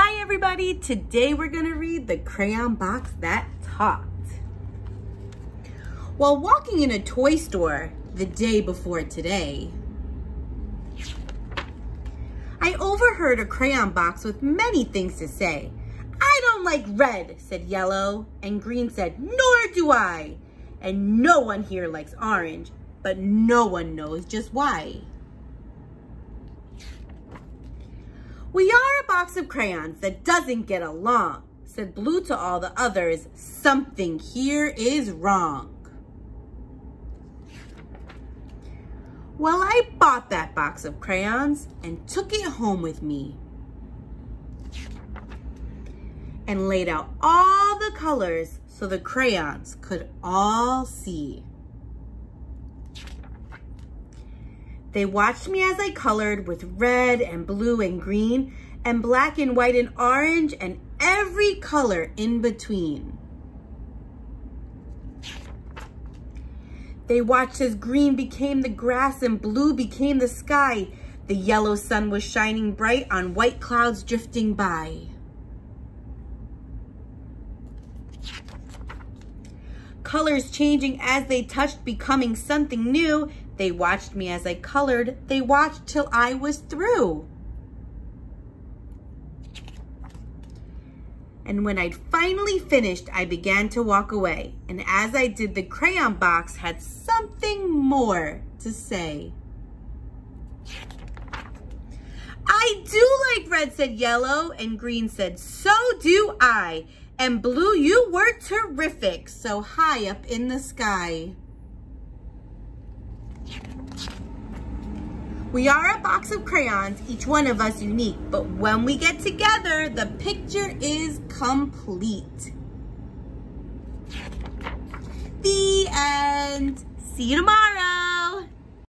Hi everybody, today we're gonna read The Crayon Box That Talked. While walking in a toy store the day before today, I overheard a crayon box with many things to say. I don't like red, said yellow, and green said, nor do I. And no one here likes orange, but no one knows just why. We are a box of crayons that doesn't get along, said Blue to all the others. Something here is wrong. Well, I bought that box of crayons and took it home with me and laid out all the colors so the crayons could all see. They watched me as I colored with red and blue and green and black and white and orange and every color in between. They watched as green became the grass and blue became the sky. The yellow sun was shining bright on white clouds drifting by. Colors changing as they touched, becoming something new. They watched me as I colored. They watched till I was through. And when I'd finally finished, I began to walk away. And as I did, the crayon box had something more to say. I do like red, said yellow, and green said, so do I. And blue, you were terrific, so high up in the sky. We are a box of crayons, each one of us unique, but when we get together, the picture is complete. The end. See you tomorrow.